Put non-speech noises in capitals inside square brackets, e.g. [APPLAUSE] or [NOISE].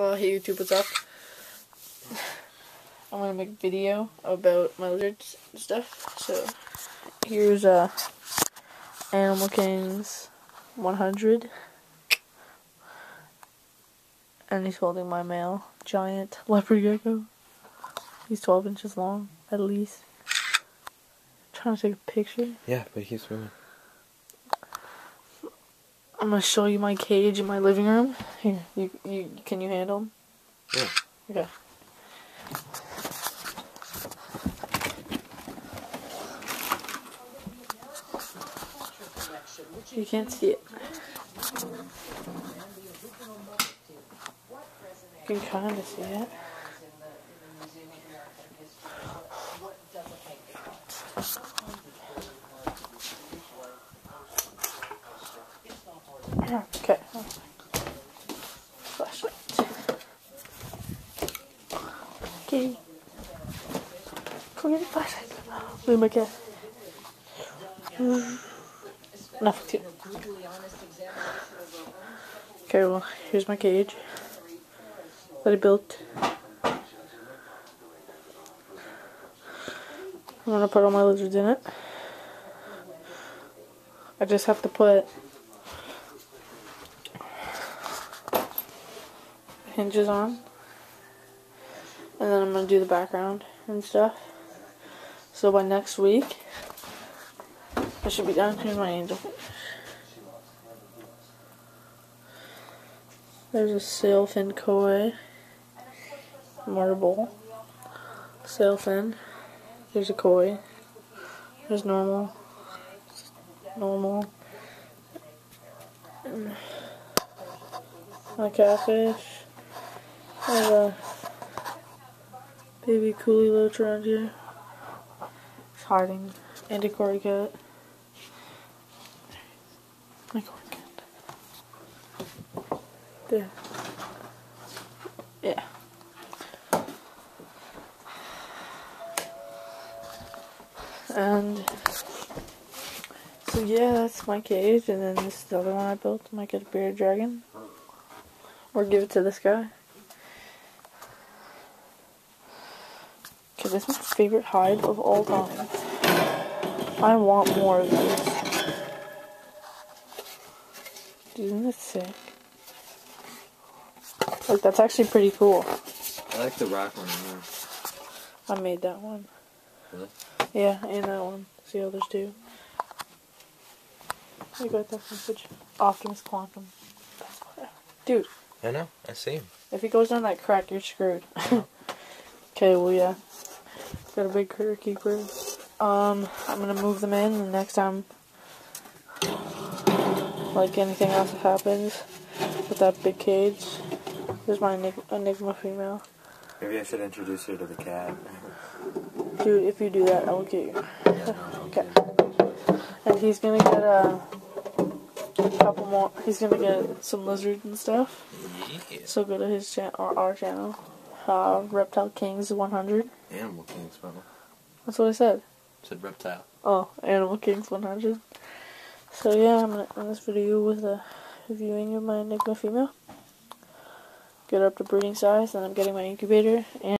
Uh, hey YouTube, what's up? I'm gonna make a video about my lizards and stuff. So, here's uh, Animal Kings 100. And he's holding my male giant leopard gecko. He's 12 inches long, at least. trying to take a picture. Yeah, but he's swimming. I'm gonna show you my cage in my living room. Here, you, you can you handle him? Yeah. Okay. You can't see it. You can kind of see it. Okay. Flashlight. Okay. Come get the flashlight. At my cat. Enough with you. Okay, well, here's my cage that I built. I'm gonna put all my lizards in it. I just have to put hinges on. And then I'm going to do the background and stuff. So by next week, I should be done. Here's my angel. There's a sailfin koi. Marble. Sailfin. There's a koi. There's normal. Normal. And a catfish. There's a baby coolie loach around here. It's hiding. And a cory cat. My cory cat. There. Yeah. And so yeah, that's my cage, and then this is the other one I built. Might get a bearded dragon, or give it to this guy. This is my favorite hide of all time. I want more of these. Isn't it sick? Like, that's actually pretty cool. I like the rock one more. I made that one. Really? Yeah, and that one. See how there's two. I got that message. Optimus Quantum. That's what I- Dude, I know. I see him. if he goes down that crack, you're screwed. [LAUGHS] okay, well, yeah. Got a big critter keeper. Um, I'm gonna move them in, and next time, like anything else that happens with that big cage, there's my Enig- Enigma female. Maybe I should introduce her to the cat. Dude, if you do that, I will get you. Yeah, no, Okay. [LAUGHS] And he's gonna get a couple more. He's gonna get some lizards and stuff. Yeah. So go to his channel or our channel, uh, Reptile Kings 100. Animal Kings, well. That's what I said. Said reptile. Oh, Animal Kings 100. So yeah, I'm gonna end this video with a viewing of my Enigma female. Get her up to breeding size, and I'm getting my incubator and.